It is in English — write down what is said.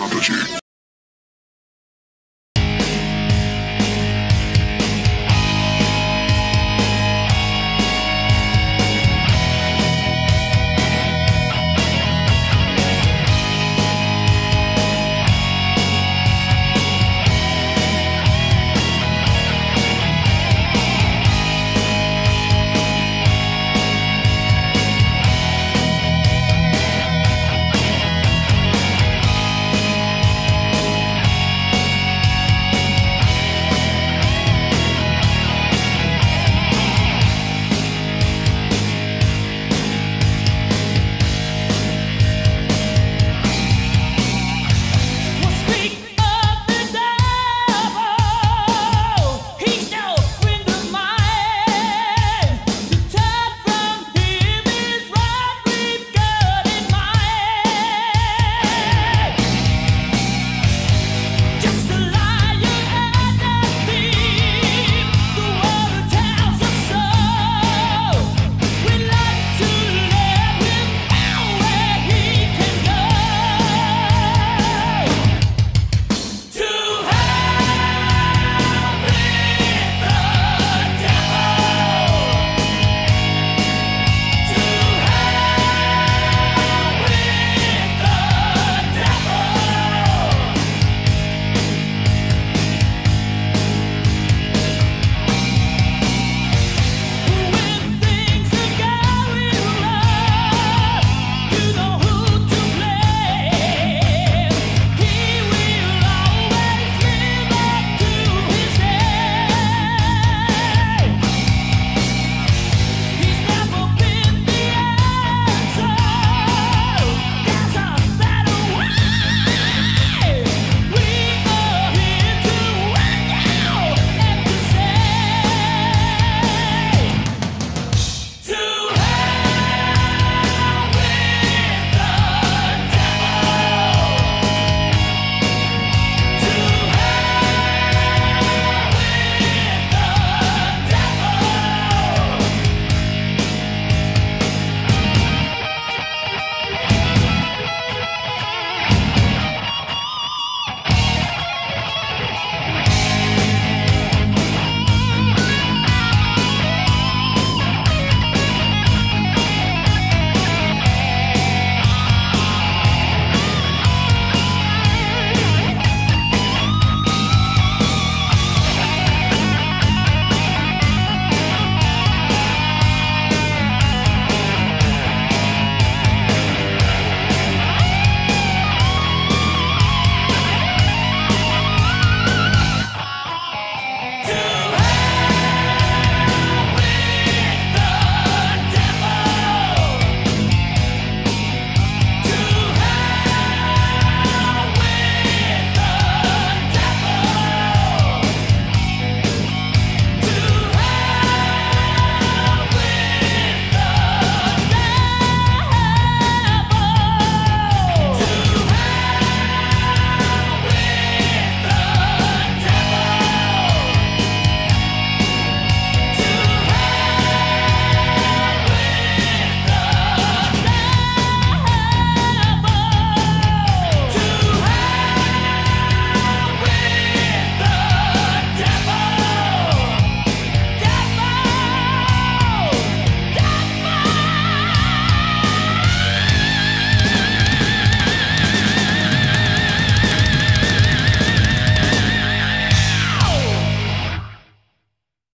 technology.